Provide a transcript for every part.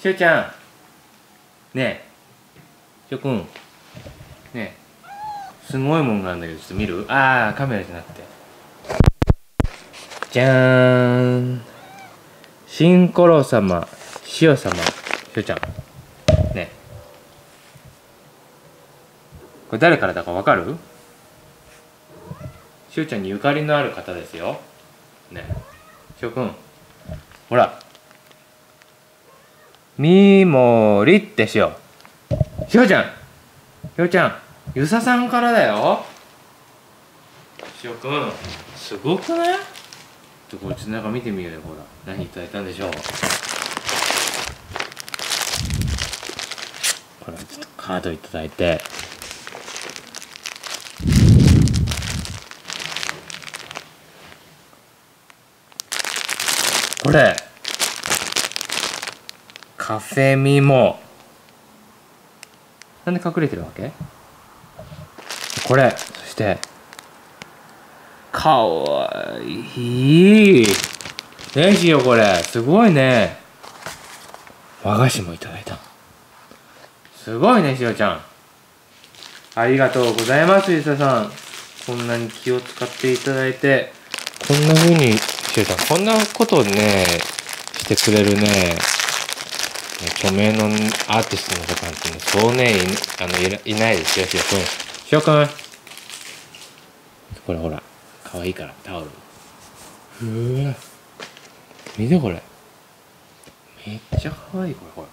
しゅうちゃん。ねえ。しょくん。ねえ。すごいもんがあるんだけどちょっと見る？ああカメラじゃなくて。じゃーん。シンコロ様塩様しゅうちゃん。ねえ。これ誰からだかわかる？しゅうちゃんにゆかりのある方ですよ。ねえ。しょうくん。ほら。みもりってしよう。しおちゃん。しおちゃんゆささんからだよ。しおくんすごくない？ちょっとこっちの中見てみようよほら。何いただいたんでしょう。ほらちょっとカードいただいて。これカフェミモ。なんで隠れてるわけ？これ。そして。かわいい。ねしよこれ。すごいね。和菓子もいただいた。すごいねしおちゃん。ありがとうございますゆささん。こんなに気を使っていただいて。こんな風にしおちゃん。こんなことねしてくれるね。著名のアーティストの方なんてねそうねいあのいいないですよしおくん。しおくん。これほらかわいいからタオルうわ見てこれめっちゃかわいいこれほら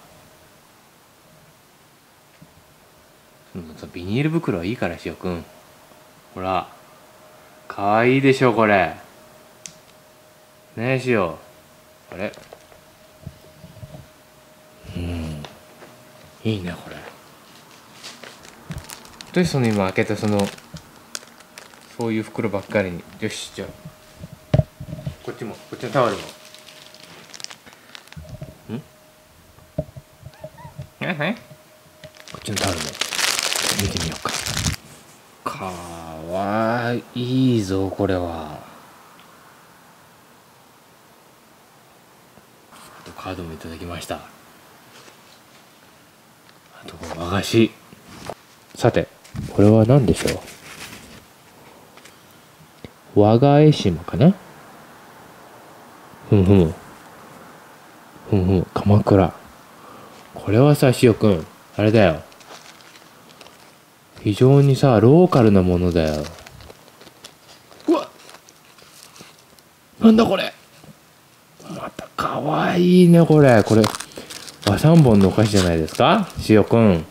うビニール袋はいいからしおくん。ほらかわいいでしょこれねえしおあれうんいいねこれ。どうしてその今開けたそのそういう袋ばっかりによしじゃあ。こっちもこっちのタオルも。ん？えはいこっちのタオルも。見てみようか。かわいいぞこれは。あとカードもいただきましたあと和菓子。さてこれは何でしょう？和菓絵島かな？ふむふむ。ふむふむ。鎌倉。これはさしおくん。あれだよ。非常にさローカルなものだよ。うわなんだこれ。またかわいいねこれこれ。和三本のお菓子じゃないですか？しおくん。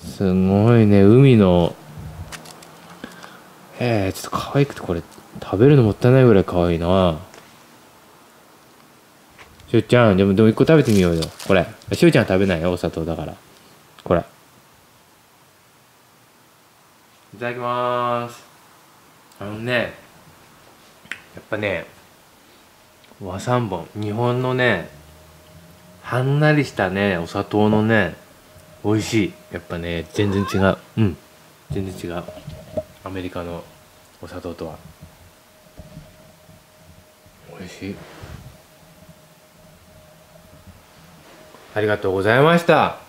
すごいね。海の。ええちょっと可愛くてこれ食べるのもったいないぐらい可愛いな。しゅうちゃんでもでも一個食べてみようよ。これ。しゅうちゃん食べないよ。お砂糖だから。これ。いただきます。あのねやっぱね和三本日本のねはんなりしたねお砂糖のね美味しい。やっぱね全然違う。うん。全然違う。アメリカのお砂糖とは。美味しい。ありがとうございました。